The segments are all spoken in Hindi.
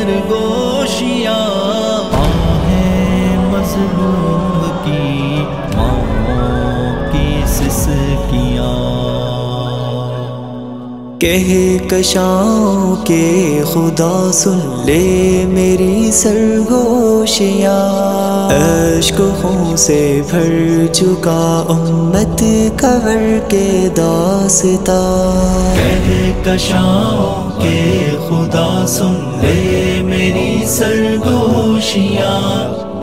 सरगोशिया आहें मजलूम की, माओ की कह कशाओं के खुदा सुन ले मेरी सरगोशिया। अशकों से भर चुका उम्मत कवर के दासता। कशाओं के खुदा सुन ले मेरी सरगोशिया।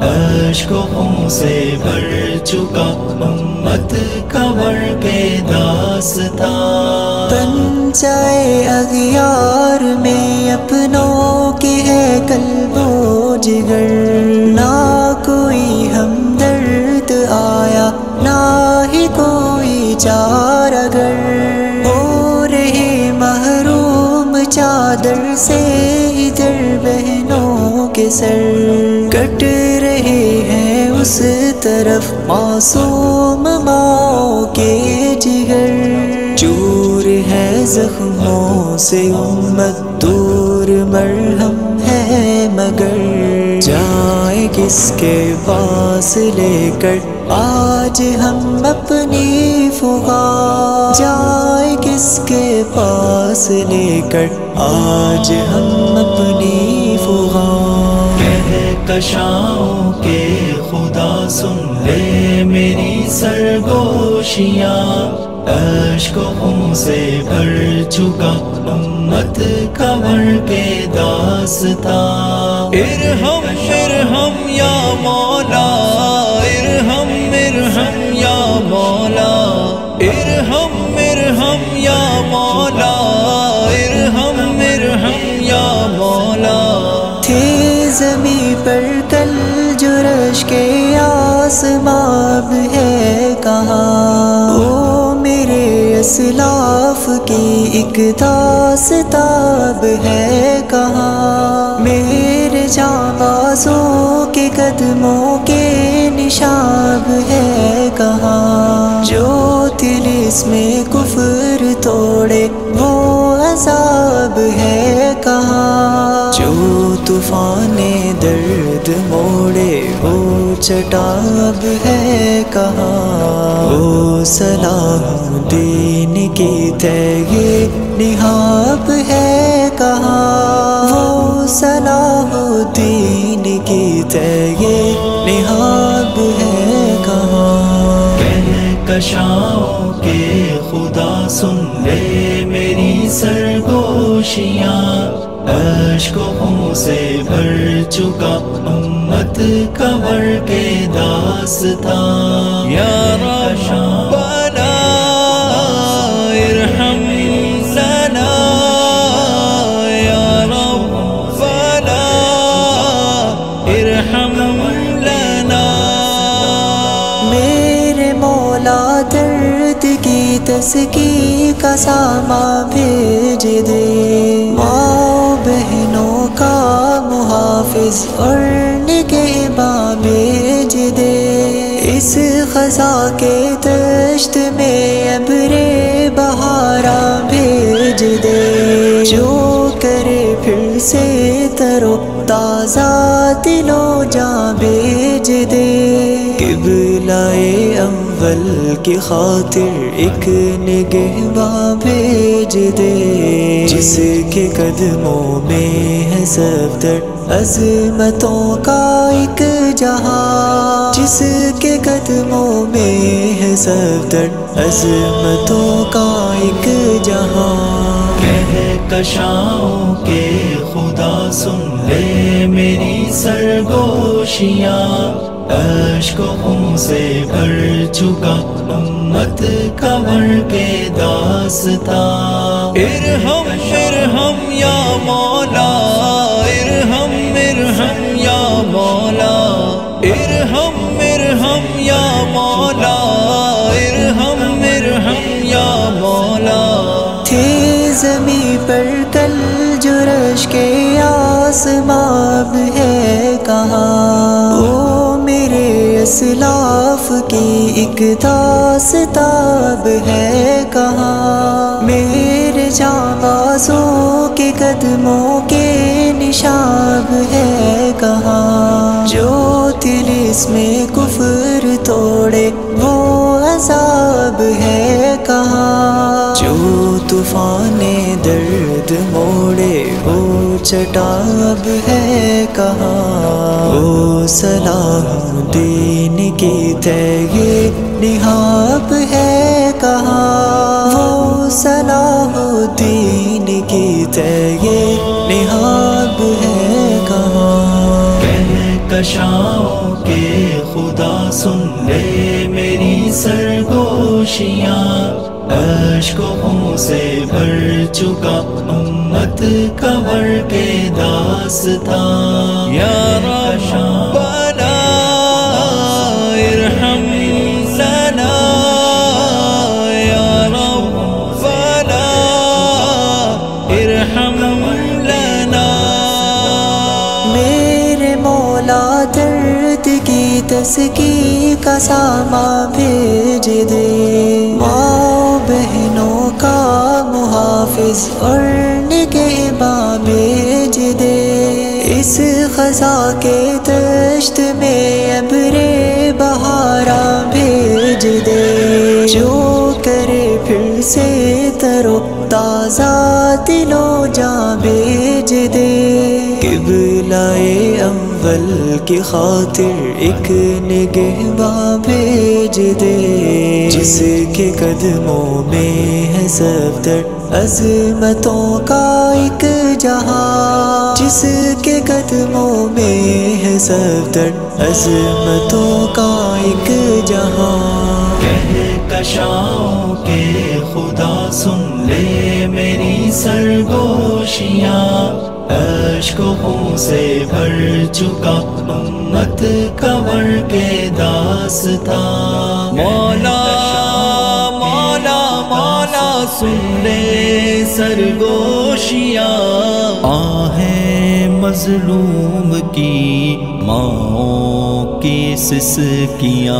अशकों से भर चुका उम्मत कवर के दासता। बन जाए अगियार में अपनों के है कल्बो जिगर। ना कोई हमदर्द आया, ना ही कोई चार अगर। से इधर बहनों के सर कट रहे हैं उस तरफ़ मासूम माओ के जिगर। चूर है जख्मों से उम्मत, दूर मरहम है मगर। जाए किसके पास लेकर आज हम अपनी फुगा। जाए किसके पास लेकर आज हम अपनी फुगा कशाओं के खुदा सुन ले मेरी सरगोशिया। अशकों से भर चुका उम्मत कवर के दासता। इरहम इरहम या मौला इरहम इरहम या मौला। इरहम मेरे असलाफ की एक दास्ताब है कहाँ? मेरे जाबाजों के कदमों के निशाब है कहाँ? जो दिल इसमें कुफर तोड़े, वो अजाब है कहाँ? जो तूफाने दर्द मोड़े, वो चटाब है कहाँ? वो सलाहुद्दीन की तैगे निहाब है कहाँ? वो सलाहुद्दीन की तैगे निहाब है कहाँ? कशाओं के खुदा सुन ले मेरी सरगोशिया। अशकों से भर चुका उम्मत कवर के दासता। या मौला दर्द की तस्की का सामा भेज दे। माँ बहनों का मुहाफिज और निगहबा भेज दे। इस खजा के दश्त में अबरे बहारा भेज दे। जो करे फिर से तरो ताज़ा दिलो जा भेज दे। किबलाए अव्वल की खातिर एक निगहबा भेज दे। जिसके कदमों में है सफदर अजमतों का एक जहाँ। जिसके कदमों में है सफदर अजमतों का एक जहाँ। कशाओं के खुदा सुन ले मेरी सरगोशिया। अशकों से भर चुका उम्मत कमर के दासता। इरहम इरहम या मौला। असलाफ की एक दास्ताब है कहाँ? मेरे जाबाजों के कदमों के निशाब है कहाँ? जो दिल इसमें कुफर तोड़े वो अजाब है कहाँ? जो तूफ़ान दर्द वो चटाब है कहाँ? सलाह दीन की तय निहाब है कहाँ? वो दीन की तय निहाब है कहाँ? कशाओं के खुदा सुन ले मेरी सरगोशियाँ। अशकों से भर चुका उम्मत कबर के दासता या रब्बना इरहम लना। या रब्बना इरहम लना। मेरे मौला दर्द की तस्की का सामा भेज दे। माँ बहनों का मुहाफिज और निगहबा भेज दे। इस खजा के दश्त में अबरे बहारा भेज दे। जो करे फिर से तरो ताज़ा दिलो जा भेज दे। किबलाए अव्वल की खातिर एक निगहबा भेज दे। जिसके कदमों में है सफदर अजमतों का एक जहाँ। जिसके कदमों में है सफदर अजमतों का एक जहाँ। कशाओं सुन ले मेरी सरगोशियाँ। अशकों से भर चुका उम्मत कबर के दासता। मौला मौला मौला सुन ले सरगोशियाँ। आहें मजलूम की माओ की सिसकियाँ।